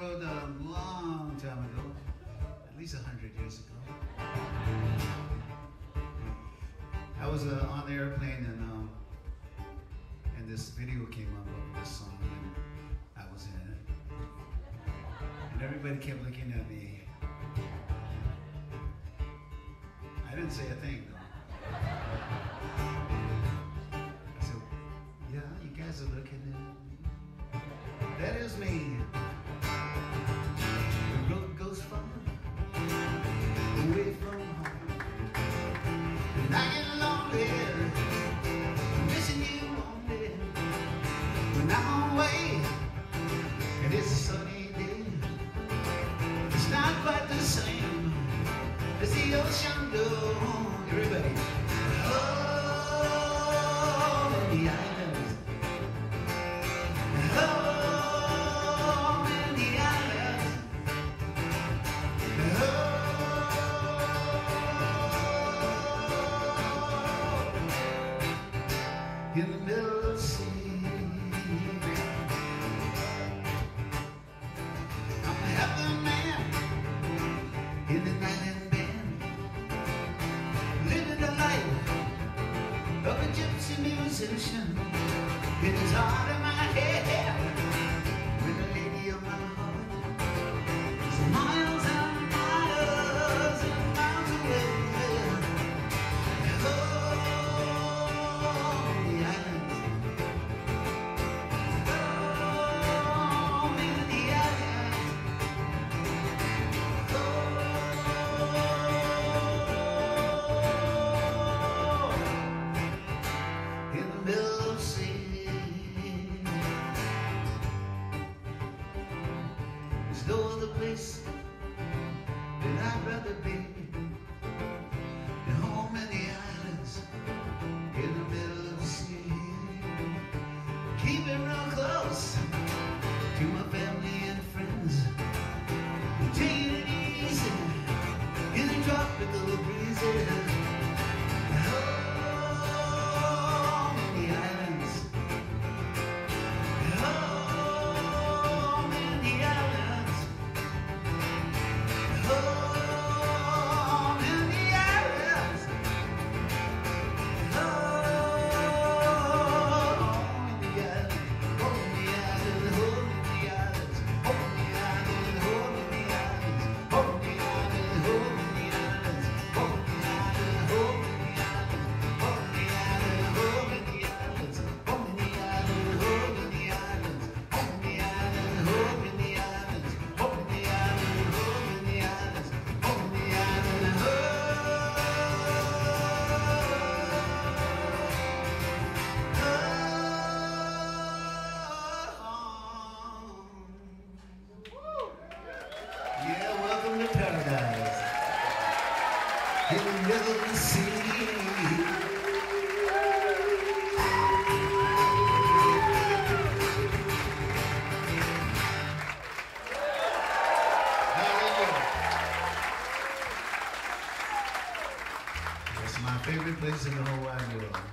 Wrote a long time ago, at least 100 years ago. I was uh, on the airplane and um, and this video came up of this song and I was in it. And everybody kept looking at me. I didn't say a thing though. I said, yeah, you guys are looking at me. That is me. the ocean blue. Everybody. musician in his heart of my head. see. favorite place in the whole wide world.